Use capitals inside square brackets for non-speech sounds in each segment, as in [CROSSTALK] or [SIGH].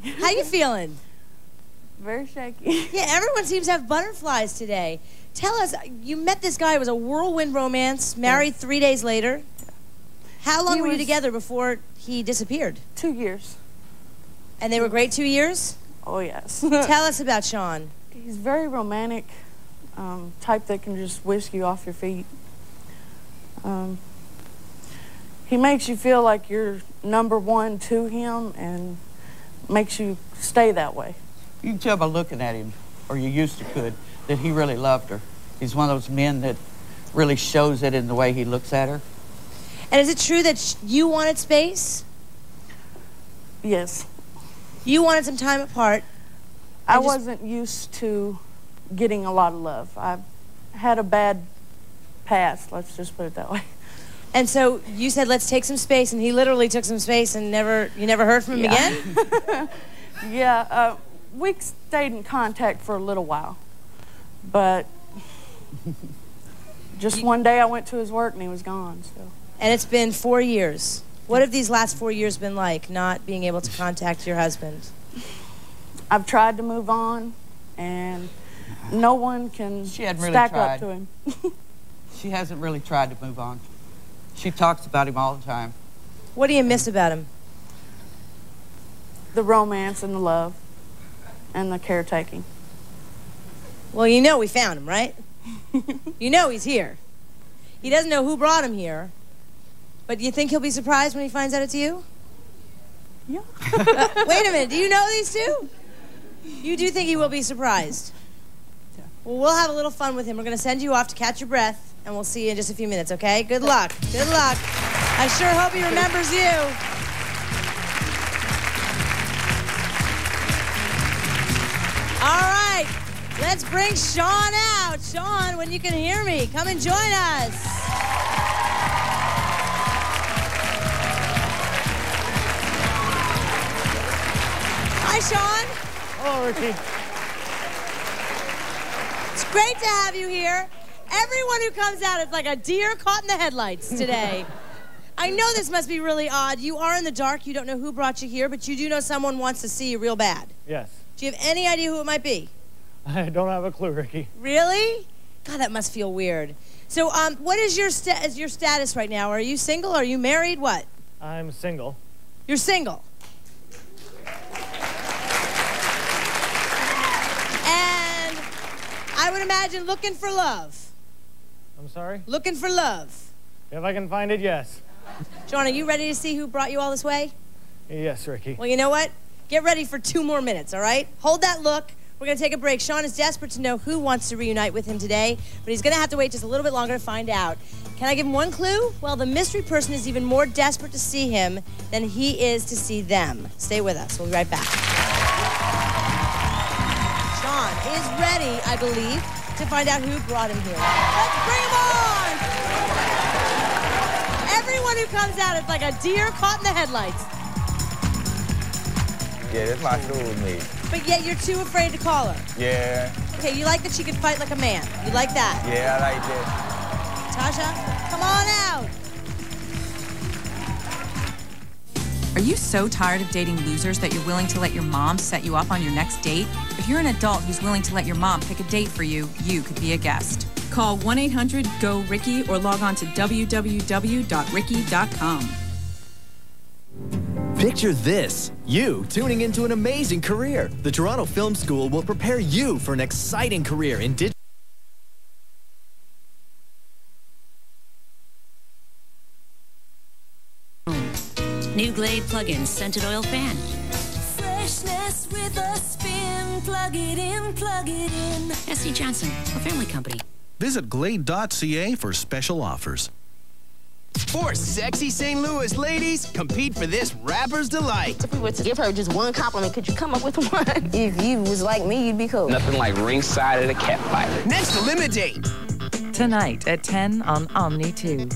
[LAUGHS] How you feeling? Very shaky. [LAUGHS] Yeah, everyone seems to have butterflies today. Tell us, you met this guy. It was a whirlwind romance. Married three days later. How long He were you together before he disappeared? Two years. And they were great two years. Oh, yes. [LAUGHS] Tell us about Sean. He's very romantic, um, type that can just whisk you off your feet. Um, he makes you feel like you're number one to him and makes you stay that way. You can tell by looking at him, or you used to could, that he really loved her. He's one of those men that really shows it in the way he looks at her. And is it true that you wanted space? Yes. You wanted some time apart. I just- wasn't used to getting a lot of love. I had a bad past, let's just put it that way. And so you said, let's take some space. And he literally took some space and never, you never heard from him Yeah. again? [LAUGHS] Yeah, uh, we stayed in contact for a little while, but just one day I went to his work and he was gone. So And it's been four years. What have these last four years been like, not being able to [LAUGHS] contact your husband? I've tried to move on, and no one can She hadn't really stack tried. up to him. [LAUGHS] She hasn't really tried to move on. She talks about him all the time. What do you miss about him? the romance and the love and the caretaking. Well, you know we found him, right? [LAUGHS] you know he's here. He doesn't know who brought him here, but do you think he'll be surprised when he finds out it's you? Yeah. Uh, [LAUGHS] wait a minute, do you know these two? [LAUGHS] You do think he will be surprised? Well, we'll have a little fun with him. We're going to send you off to catch your breath, and we'll see you in just a few minutes, okay? Good luck. Good luck. I sure hope he remembers you. All right, let's bring Sean out. Sean, when you can hear me, come and join us. Hi, Sean. Hello, Ricki. It's great to have you here. Everyone who comes out is like a deer caught in the headlights today. [LAUGHS] I know this must be really odd. You are in the dark. You don't know who brought you here, but you do know someone wants to see you real bad. Yes. Do you have any idea who it might be? [LAUGHS] I don't have a clue, Ricki. Really? God, that must feel weird. So, um, what is your sta- is your status right now? Are you single? Are you married? What? I'm single. You're single. And I would imagine looking for love. I'm sorry? Looking for love. If I can find it, yes. Sean, are you ready to see who brought you all this way? Yes, Ricki. Well, you know what? Get ready for two more minutes, all right? Hold that look. We're going to take a break. Sean is desperate to know who wants to reunite with him today, but he's going to have to wait just a little bit longer to find out. Can I give him one clue? Well, the mystery person is even more desperate to see him than he is to see them. Stay with us. We'll be right back. Sean is ready, I believe, to find out who brought him here. Let's bring him on! Everyone who comes out is like a deer caught in the headlights. Yeah, that's my schoolmate. But yet you're too afraid to call her. Yeah, Okay, you like that she could fight like a man. You like that. yeah, I like that. Tasha, come on out. You so tired of dating losers that you're willing to let your mom set you up on your next date? If you're an adult who's willing to let your mom pick a date for you, you could be a guest. Call 1 800 GO Ricki or log on to www.ricki.com. Picture this you tuning into an amazing career. The Toronto Film School will prepare you for an exciting career in digital. Glade plug-in scented oil fan. Freshness with a spin. Plug it in, plug it in. S.C. Johnson, a family company. Visit Glade.ca for special offers. Four sexy St. Louis ladies, compete for this rapper's delight. If we were to give her just one compliment, could you come up with one? [LAUGHS] If you was like me, you'd be cool. Nothing like ringside at a campfire. Next Elimidate. Tonight at 10 on Omni 2.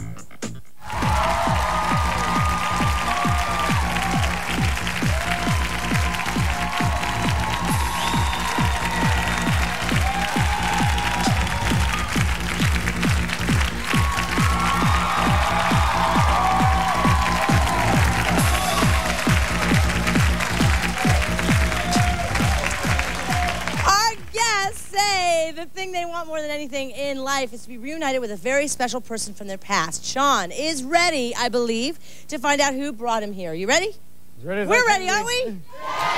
Thing they want more than anything in life is to be reunited with a very special person from their past. Sean is ready, I believe, to find out who brought him here. Are You ready? As ready as We're ready, aren't we? [LAUGHS]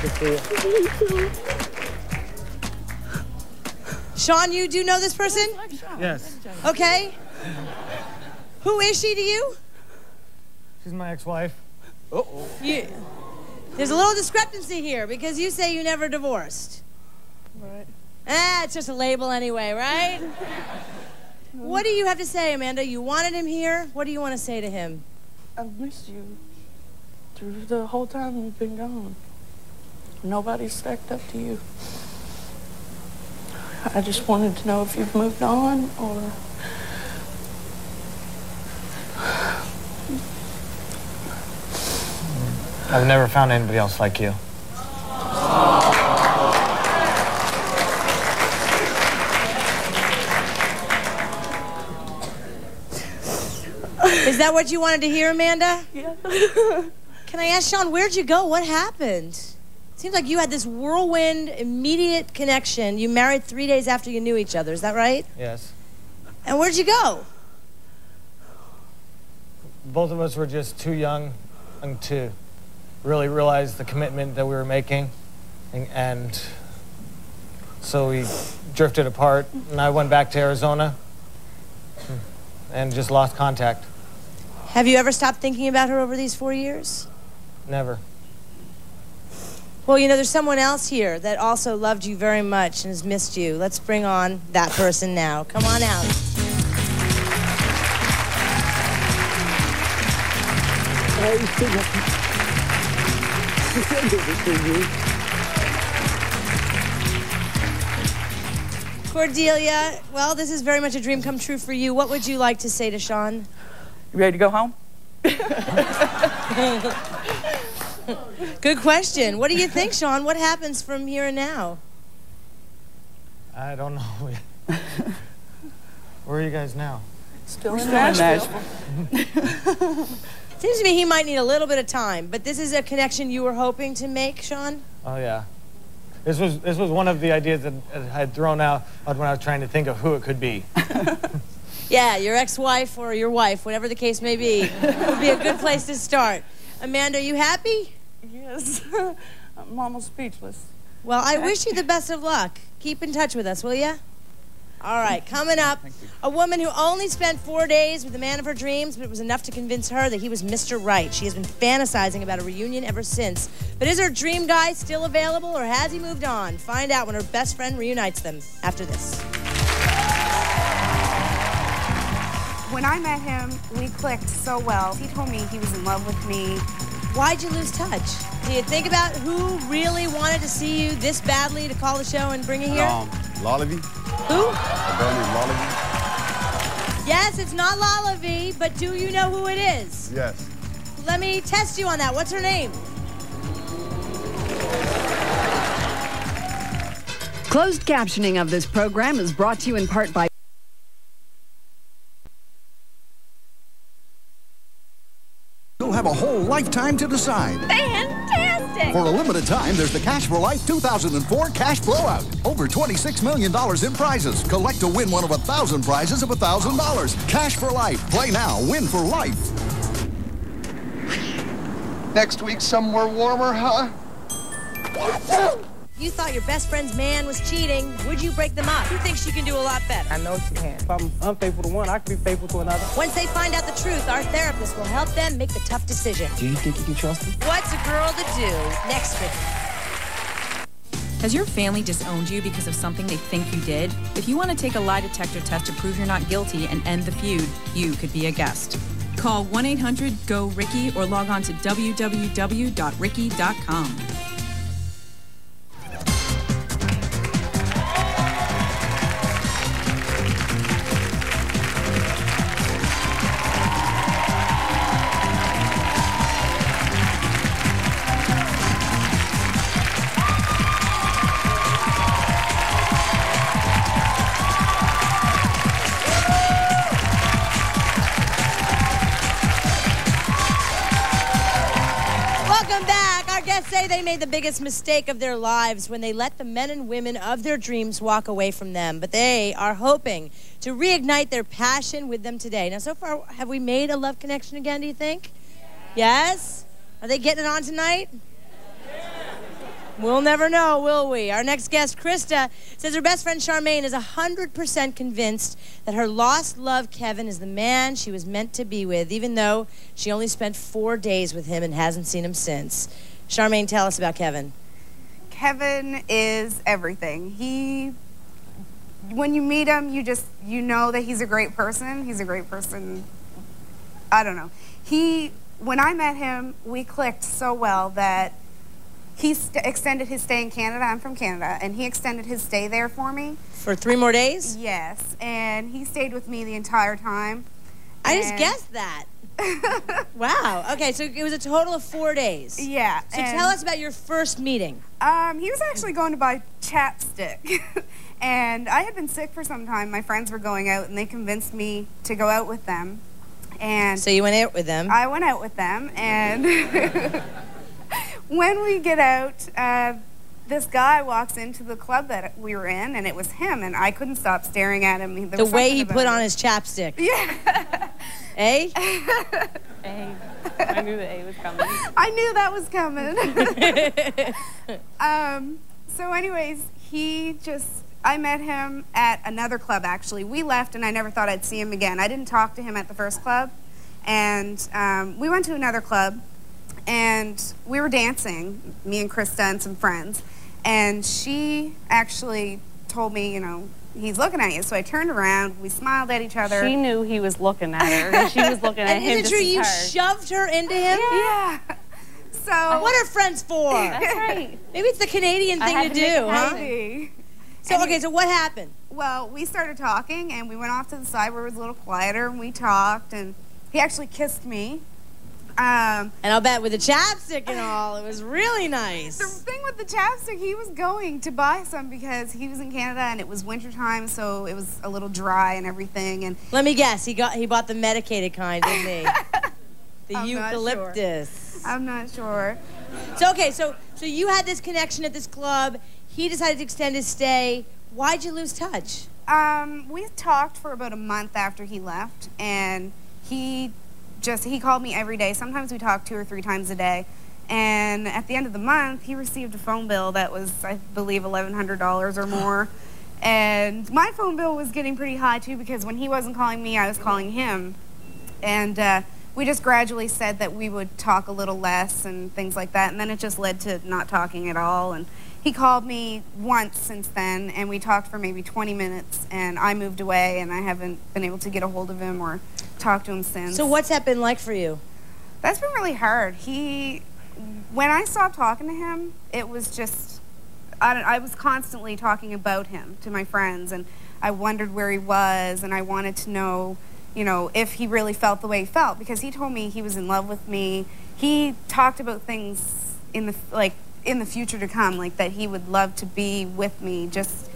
to see you. Sean, you do know this person? Yes. Okay. Who is she to you? She's my ex-wife. You. There's a little discrepancy here because you say you never divorced. Right. Ah, it's just a label anyway, right? [LAUGHS] what do you have to say, Amanda? You wanted him here. What do you want to say to him? I've missed you through the whole time you've been gone. Nobody's stacked up to you. I just wanted to know if you've moved on or. I've never found anybody else like you. Is that what you wanted to hear, Amanda? Yeah. Can I ask Sean, where'd you go? What happened? Seems like you had this whirlwind, immediate connection. You married three days after you knew each other. Is that right? Yes. And where'd you go? Both of us were just too young to really realize the commitment that we were making. And, and so we drifted apart, and I went back to Arizona and just lost contact. Have you ever stopped thinking about her over these four years? Never. Well, you know, there's someone else here that also loved you very much and has missed you. Let's bring on that person now. Come on out. Cordelia, well, this is very much a dream come true for you. What would you like to say to Sean? You ready to go home? [LAUGHS] [LAUGHS] Good question. What do you think, Sean? What happens from here and now? I don't know. Where are you guys now? Still in still in Nashville. Seems to me he might need a little bit of time, but this is a connection you were hoping to make, Sean? Oh yeah. This was this was one of the ideas that I had thrown out when I was trying to think of who it could be. [LAUGHS] Yeah, your ex-wife or your wife, whatever the case may be, would be a good place to start. Amanda, are you happy? Yes. [LAUGHS] I'm almost speechless. Well, I wish you the [LAUGHS] best of luck. Keep in touch with us, will you? All right, coming up, a woman who only spent four days with the man of her dreams, but it was enough to convince her that he was Mr. Right. She has been fantasizing about a reunion ever since. But is her dream guy still available, or has he moved on? Find out when her best friend reunites them after this. When I met him, we clicked so well. He told me he was in love with me. Why'd you lose touch? Do you think about who really wanted to see you this badly to call the show and bring you here? Um, Lolavi? Who? A girl named Lolavi? Yes, it's not Lala V, but do you know who it is? Yes. Let me test you on that. What's her name? Closed captioning of this program is brought to you in part by. You'll have a whole lifetime to decide. Fantastic! For a limited time, there's the Cash for Life 2004 Cash Blowout. Over $26 million in prizes. Collect to win one of a thousand prizes of a $1,000. Cash for Life. Play now, win for life. Next week, somewhere warmer, huh? You thought your best friend's man was cheating. Would you break them up? Who thinks you can do a lot better? I know she can. If I'm unfaithful to one, I can be faithful to another. Once they find out the truth, our therapist will help them make the tough decision. Do you think you can trust him? What's a girl to do? Next week. Has your family disowned you because of something they think you did? If you want to take a lie detector test to prove you're not guilty and end the feud, you could be a guest. Call 1 800 GO Ricki or log on to www.ricki.com. they made the biggest mistake of their lives when they let the men and women of their dreams walk away from them. But they are hoping to reignite their passion with them today. Now, so far, have we made a love connection again, do you think? Yes? Are they getting it on tonight? We'll never know, will we? Our next guest, Krista, says her best friend Charmaine is 100% convinced that her lost love, Kevin, is the man she was meant to be with, even though she only spent four days with him and hasn't seen him since. Charmaine, tell us about Kevin. Kevin is everything. He, when you meet him, you just, you know that he's a great person. He's a great person. I don't know. He, when I met him, we clicked so well that he st- extended his stay in Canada. I'm from Canada, and he extended his stay there for me. For three more days? Yes, and he stayed with me the entire time. I just guessed that. [LAUGHS] wow. Okay, so it was a total of four days. Yeah. So tell us about your first meeting. Um, he was actually going to buy chapstick. [LAUGHS] and I had been sick for some time. My friends were going out and they convinced me to go out with them. And So you went out with them. I went out with them and [LAUGHS] when we get out, uh, this guy walks into the club that we were in and it was him and I couldn't stop staring at him. There the way he put it. on his chapstick. Yeah. [LAUGHS] Eh? A. [LAUGHS] I knew the A was coming. [LAUGHS] I knew that was coming. um, so, anyways, he just, I met him at another club actually. We left and I never thought I'd see him again. I didn't talk to him at the first club. And um, we went to another club and we were dancing, me and Krista and some friends. And she actually told me, you know, he's looking at you. So I turned around, we smiled at each other. She knew he was looking at her, and she was [LAUGHS] looking at And him is it true you shoved her into him? Yeah. So what are friends for? That's right. Maybe it's the Canadian thing to to do, huh? Maybe. So okay, so what happened? Well, we started talking and we went off to the side where it was a little quieter and we talked and he actually kissed me. Um, And I'll bet with the chapstick and all, it was really nice. the thing with the chapstick, he was going to buy some because he was in Canada and it was wintertime, so it was a little dry and everything. And Let me guess, he got he bought the medicated kind, didn't he? [LAUGHS] the I'm not sure. eucalyptus. I'm not sure. So okay, so so you had this connection at this club. He decided to extend his stay. Why'd you lose touch? Um, we talked for about a month after he left, and he just he called me every day. Sometimes we talked two or three times a day. And at the end of the month, he received a phone bill that was, I believe, eleven hundred dollars or more. And my phone bill was getting pretty high too because when he wasn't calling me, I was calling him. And uh, we just gradually said that we would talk a little less and things like that. And then it just led to not talking at all. And he called me once since then, and we talked for maybe 20 minutes. And I moved away, and I haven't been able to get a hold of him or talk to him since. So what's that been like for you? That's been really hard. He, when I stopped talking to him, it was just, I, don't, I was constantly talking about him to my friends, and I wondered where he was, and I wanted to know, you know, if he really felt the way he felt, because he told me he was in love with me. He talked about things in the like in the future to come, like that he would love to be with me. Just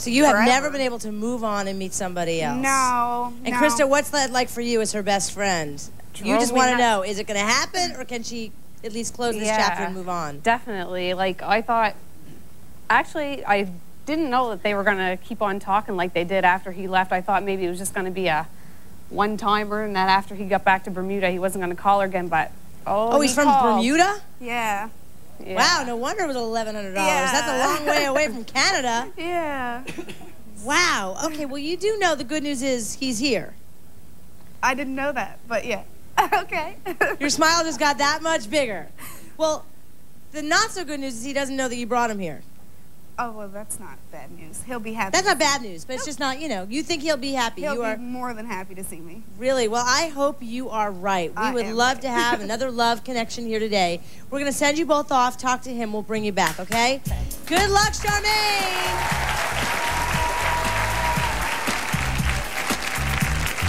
So you have Forever. never been able to move on and meet somebody else. no. And no. Krista, what's that like for you as her best friend? you just want to know: is it going to happen, or can she at least close this chapter and move on? Definitely. Like I thought. Actually, I didn't know that they were going to keep on talking like they did after he left. I thought maybe it was just going to be a one timer, and that after he got back to Bermuda, he wasn't going to call her again. But oh, Oh, he's he from called. Bermuda. Yeah. Yeah. Wow, no wonder it was eleven hundred dollars. Yeah. That's a long way away from Canada. [LAUGHS] Yeah. Wow. Okay, well you do know the good news is he's here. I didn't know that, but yeah. [LAUGHS] okay. [LAUGHS] Your smile just got that much bigger. Well, the not so good news is he doesn't know that you brought him here. Oh well, that's not bad news. He'll be happy. That's not bad news, but it's just not, you know, you think he'll be happy. He'll you be are more than happy to see me. Really? Well, I hope you are right. We I would love to have [LAUGHS] another love connection here today. We're going to send you both off, talk to him, we'll bring you back, okay? Good luck, Charmaine!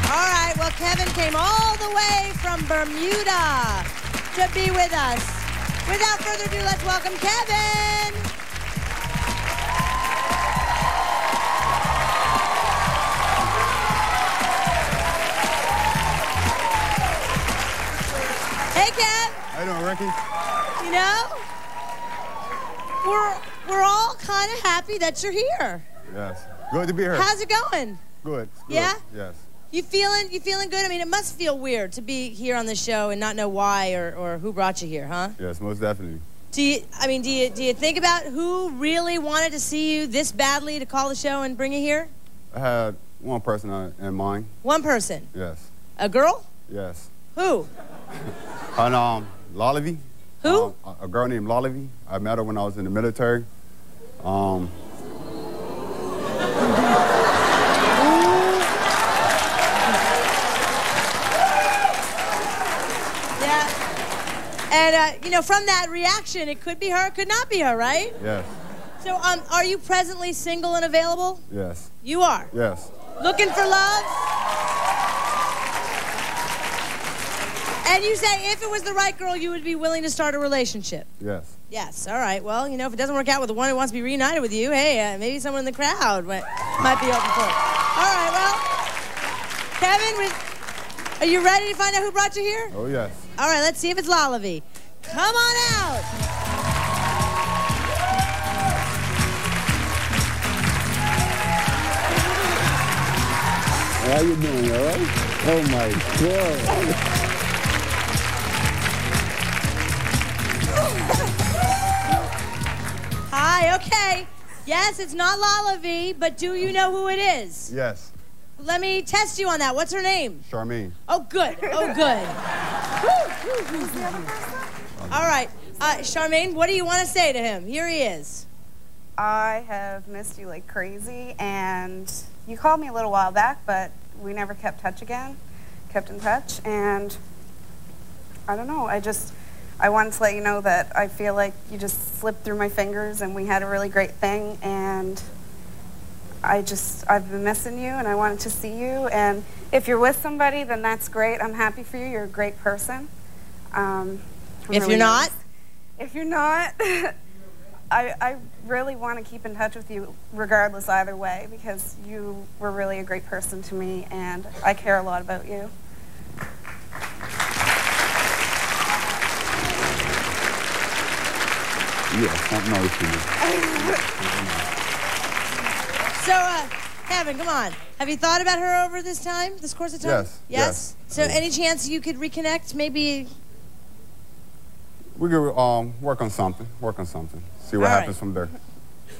All right, well, Kevin came all the way from Bermuda to be with us. Without further ado, let's welcome Kevin! Hey, Kev! How you doing, Ricki? You know, we're we're all kind of happy that you're here. Yes. Good to be here. How's it going? Good. good. Yeah? Yes. You feeling you feeling good? I mean, it must feel weird to be here on the show and not know why or, or who brought you here, huh? Yes, most definitely. Do you? I mean, do you do you think about who really wanted to see you this badly to call the show and bring you here? I had one person in mind. One person, Yes. a girl. Yes. Who? [LAUGHS] And um, Lolavi. Who? Um, a girl named Lolavi. I met her when I was in the military. Um, [LAUGHS] Yeah. And uh, you know, from that reaction, it could be her, it could not be her, right? yes. So, um, are you presently single and available? Yes. You are. Yes. Looking for love? And you say if it was the right girl, you would be willing to start a relationship. Yes. Yes. All right. Well, you know, if it doesn't work out with the one who wants to be reunited with you, hey, uh, maybe someone in the crowd might, might be open for it. All right. Well, Kevin, are you ready to find out who brought you here? Oh, yes. All right. Let's see if it's Lalavi. Come on out. How you doing, all right? Oh, my God. Hi. Okay. Yes, it's not Lala V, but do you know who it is? Yes. Let me test you on that. What's her name? Charmaine. Oh, good. Oh, good. All right. Uh, Charmaine, what do you want to say to him? Here he is. I have missed you like crazy, and you called me a little while back, but we never kept touch again, kept in touch, and I don't know. I just I wanted to let you know that I feel like you just slipped through my fingers, and we had a really great thing, and I just I've been missing you, and I wanted to see you, and if you're with somebody, then that's great. I'm happy for you. You're a great person. Um, If really you're not? nervous. if you're not. [LAUGHS] I, I really want to keep in touch with you regardless either way because you were really a great person to me and I care a lot about you. Yes, not nice to. So, uh, Kevin, come on. Have you thought about her over this time, this course of time? Yes, yes. So, any chance you could reconnect? Maybe. We could um, work on something, work on something, see what All right. happens from there.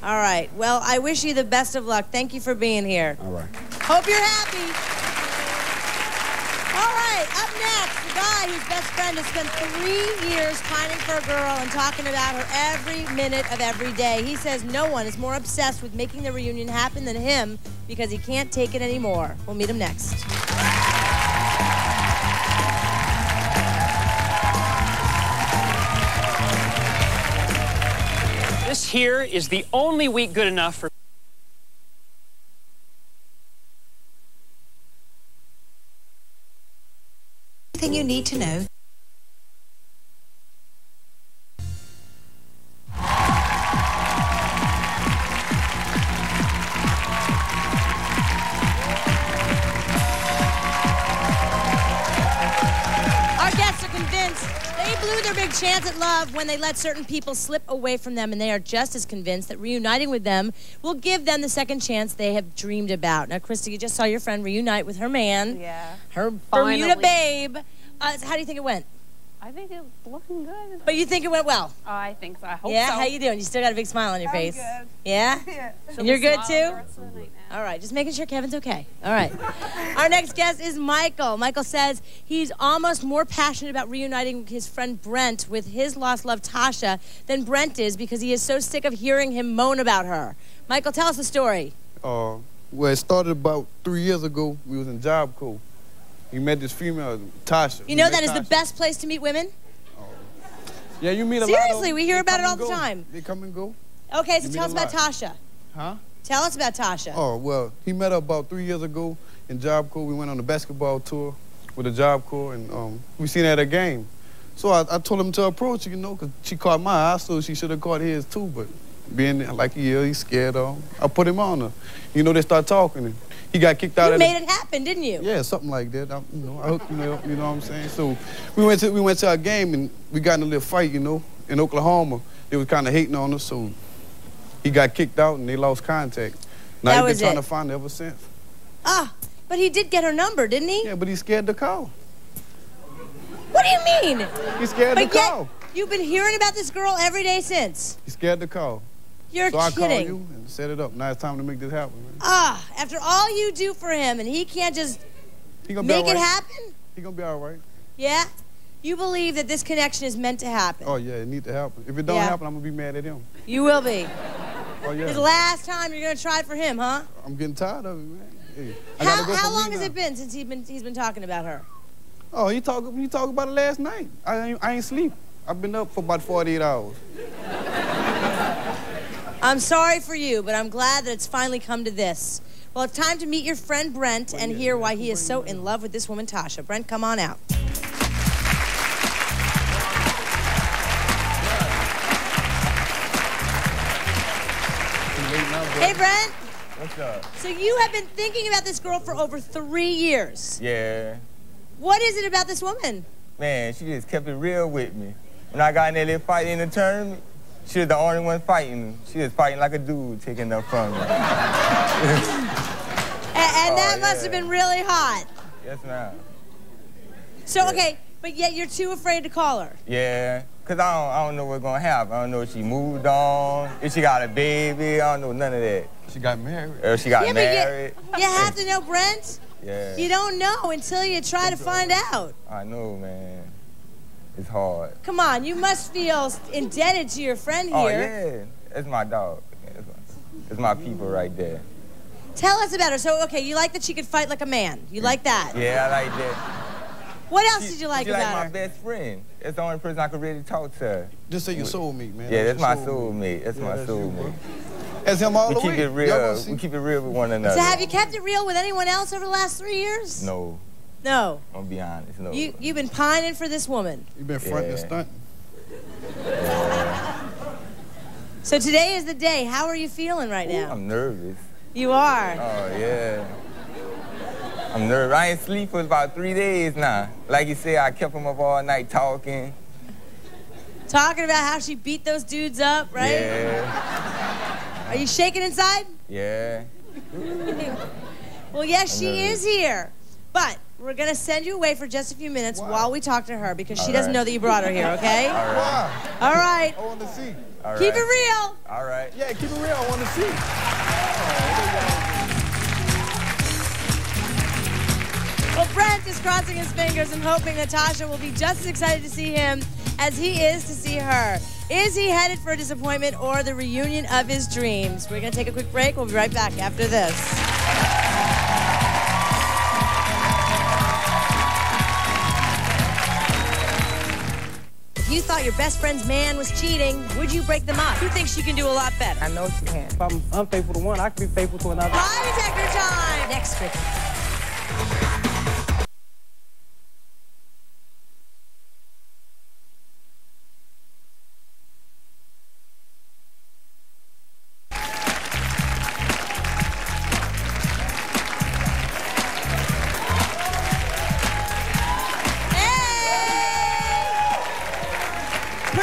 All right. Well, I wish you the best of luck. Thank you for being here. All right. Hope you're happy. All right, up next, the guy whose best friend has spent three years pining for a girl and talking about her every minute of every day. He says no one is more obsessed with making the reunion happen than him because he can't take it anymore. We'll meet him next. This here is the only week good enough for. Everything you need to know. Our guests are convinced they blew their big chance at love when they let certain people slip away from them, and they are just as convinced that reuniting with them will give them the second chance they have dreamed about. Now, Krista, you just saw your friend reunite with her man, Yeah. her Bermuda babe. Uh, so how do you think it went? I think it's looking good. But you think it went well? I think so. I hope yeah. so. How you doing? You still got a big smile on your I'm face. good. Yeah. [LAUGHS] Yeah. And you're good too. smiling the rest of the night All right, just making sure Kevin's okay. All right. [LAUGHS] Our next guest is Michael. Michael says he's almost more passionate about reuniting his friend Brent with his lost love Tasha than Brent is because he is so sick of hearing him moan about her. Michael, tell us the story. Uh, well, it started about three years ago. We was in Job Corps. He met this female, Tasha. You know that is the best place to meet women? Oh. Yeah, you meet a of Seriously, we hear about it all the time. They come and go. Okay, so tell us about. Tasha. Huh? Tell us about Tasha. Oh, well, he met her about three years ago in Job Corps. We went on a basketball tour with the Job Corps, and um, we seen her at a game. So I, I told him to approach you know, because she caught my eye, so she should have caught his too. But being like he is, he's scared of. I put him on her. You know, they start talking, and he got kicked out. You made the, it happen, didn't you? Yeah, something like that. I, you know, I hooked him up. You know what I'm saying? So we went to we went to our game and we got in a little fight. You know, in Oklahoma, they was kind of hating on us, so he got kicked out and they lost contact. Now That he's been trying it. to find her ever since. Ah, but he did get her number, didn't he? Yeah, but he's scared to call. What do you mean? He's scared but to call. You've been hearing about this girl every day since. He's scared to call. You're so I called kidding. you and set it up. Now it's time to make this happen. Man. Ah, after all you do for him, and he can't just He gonna make all it happen? He gonna be all right. Yeah? You believe that this connection is meant to happen? Oh yeah, it need to happen. If it don't Yeah. happen, I'm gonna be mad at him. You will be. [LAUGHS] Oh yeah. His last time you're gonna try for him, huh? I'm getting tired of it, man. Hey, How, go how long has now. it been since he's been he's been talking about her? Oh, he talk he talk about it last night. I ain't, I ain't sleep. I've been up for about 48 hours. I'm sorry for you, but I'm glad that it's finally come to this. Well, it's time to meet your friend Brent and hear why he is so in love with this woman, Tasha. Brent, come on out. Hey, Brent. What's up? So you have been thinking about this girl for over three years. Yeah. What is it about this woman? Man, she just kept it real with me. When I got in that little fight in the tournament, she was the only one fighting. She was fighting like a dude, taking her from me. [LAUGHS] A- And, Oh, that must have been really hot. yes, ma'am. So, okay, but yet you're too afraid to call her. Yeah. Cause I don't, I don't know what's gonna happen. I don't know if she moved on, if she got a baby. I don't know none of that. She got married. Or she got yeah, but married. you, you have to know, Brent. Yeah. You don't know until you try to find out. I know, man. It's hard. Come on, you must feel indebted to your friend oh, here. Oh yeah, it's my dog. It's my, it's my people right there. Tell us about her. So, okay, you like that she could fight like a man. You like that. Yeah, I like that. What else did you like She about like my her? best friend. It's the only person I could really talk to. Just say your soulmate, man. Yeah, That's that's my your soulmate. That's Yeah, my that's you, soulmate. That's him all we the keep way. it real. see. We keep it real with one another. So, have you kept it real with anyone else over the last three years? No, No. I'm gonna be honest. No. You you've been pining for this woman. You've been fronting and Yeah. stunting. [LAUGHS] So today is the day. How are you feeling right Ooh, now? I'm nervous. You are. Oh yeah. I'm nervous. I ain't sleep for about three days now. Like you said, I kept him up all night talking. Talking about how she beat those dudes up, right? Yeah. Are you shaking inside? Yeah. [LAUGHS] Well, yes, she nervous. is here. But we're going to send you away for just a few minutes while we talk to her because she All doesn't know that you brought her here, [LAUGHS] okay? All right. All right. I want to see. All Keep right. it real. All right. Yeah, keep it real. I want to see. Well, Brent is crossing his fingers and hoping that Tasha will be just as excited to see him as he is to see her. Is he headed for a disappointment or the reunion of his dreams? We're going to take a quick break. We'll be right back after this. If you thought your best friend's man was cheating, would you break them up? Who thinks you can do a lot better? I know she can. If I'm unfaithful to one, I can be faithful to another. Lie detector time! Next, Ricki.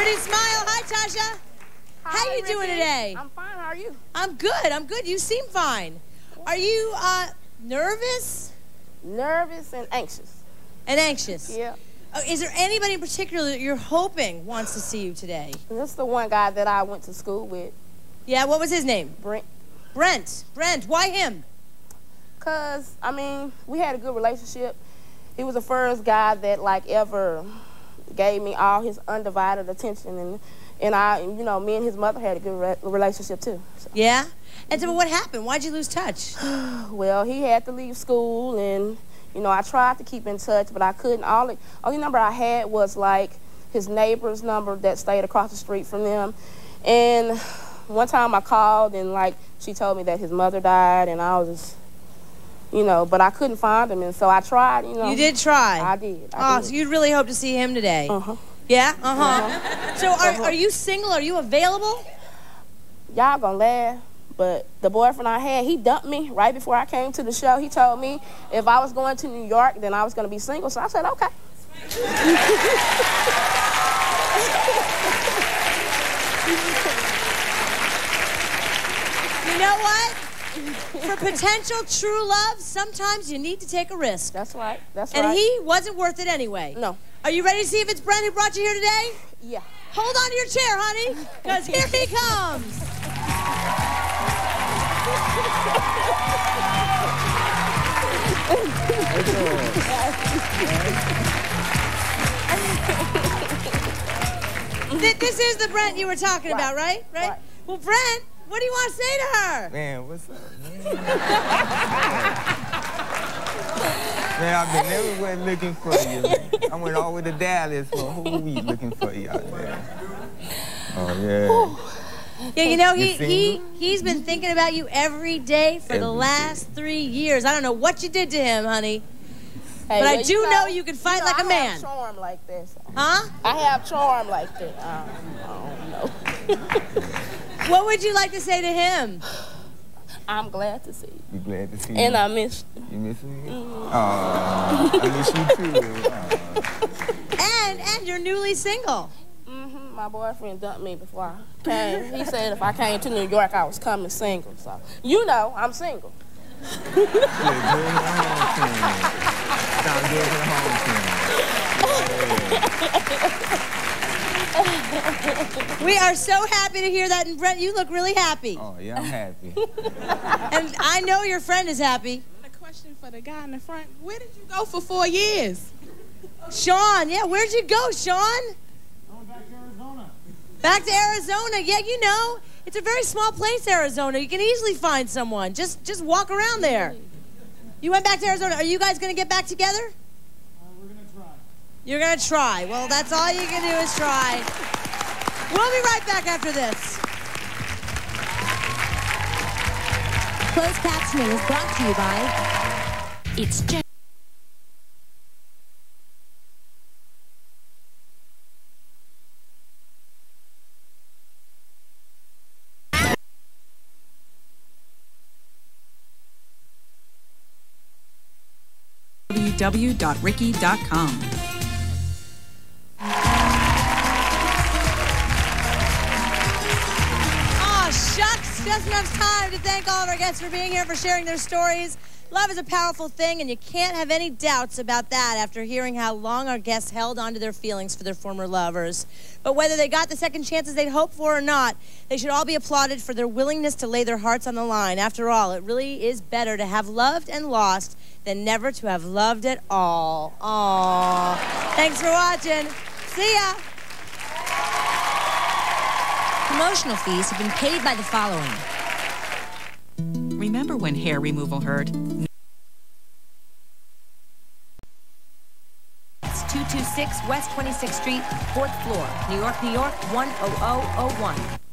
Pretty smile. Hi, Tasha. How you doing today? I'm fine. How are you? I'm good. I'm good. You seem fine. Are you uh, nervous Nervous and anxious. and anxious? Yeah. Oh, is there anybody in particular that you're hoping wants to see you today? This is the one guy that I went to school with, Yeah. What was his name? Brent. Brent. Brent. Why him? Cause I mean, we had a good relationship. He was the first guy that like ever gave me all his undivided attention, and and I, you know, me and his mother had a good re- relationship too. So. Yeah. And so, what happened? Why'd you lose touch? [SIGHS] Well, he had to leave school, and you know, I tried to keep in touch, but I couldn't. All the only number I had was like his neighbor's number that stayed across the street from them. And [SIGHS] one time I called, and like she told me that his mother died, and I was just, you know, but I couldn't find him, and so I tried. You know, You did try. I did. I Oh, did. so you'd really hope to see him today? Uh huh. Yeah. Uh huh. So, are, are you single? Are you available? Y'all gonna laugh, But the boyfriend I had, he dumped me right before I came to the show. He told me if I was going to New York, then I was going to be single. So I said, okay. [LAUGHS] You know what? For potential true love, sometimes you need to take a risk. That's right. That's and right. he wasn't worth it anyway. No. Are you ready to see if it's Brent who brought you here today? Yeah. Hold on to your chair, honey, because here he [LAUGHS] comes. [LAUGHS] This is the Brent you were talking about, right? Right? Well, Brent, what do you want to say to her? Man, what's up, man? man, I've been everywhere looking for you. Man. I went all the way to Dallas for a whole week looking for you out there. Oh, yeah. Yeah, you know, he, he, he's been thinking about you every day for the Every last three years. I don't know what you did to him, honey. Hey, but I do you know, you can fight you know, like a I man. I Have charm like this. Huh? I have charm like this. I don't, I don't know. [LAUGHS] What would you like to say to him? I'm glad to see you. You glad to see me? And I miss you. You miss me? Mhm. Oh, I miss you too. Aw. [LAUGHS] And and you're newly single. Mm-hmm. My boyfriend dumped me before I came. He said if I came to New York, I was coming single. So you know, I'm single. Sound good for the home team. [LAUGHS] [LAUGHS] We are so happy to hear that, and Brent, you look really happy. Oh, yeah, I'm happy. [LAUGHS] And I know your friend is happy. A question for the guy in the front. Where did you go for four years? Sean, yeah, where'd you go, Sean? Going back to Arizona. Back to Arizona. Yeah, you know, it's a very small place, Arizona. You can easily find someone. Just just walk around there. You went back to Arizona. Are you guys going to get back together? we're going to try. You're going to try. Well, that's all you can do is try. We'll be right back after this. Closed captioning is brought to you by It's Jen. www.ricki.com. Just enough time to thank all of our guests for being here, for sharing their stories. Love is a powerful thing, and you can't have any doubts about that after hearing how long our guests held on to their feelings for their former lovers. But whether they got the second chances they'd hoped for or not, they should all be applauded for their willingness to lay their hearts on the line. After all, it really is better to have loved and lost than never to have loved at all. Aww. Thanks for watching. See ya. Promotional fees have been paid by the following. Remember when hair removal hurt? It's 226 West 26th Street, 4th floor, New York, New York, 10001.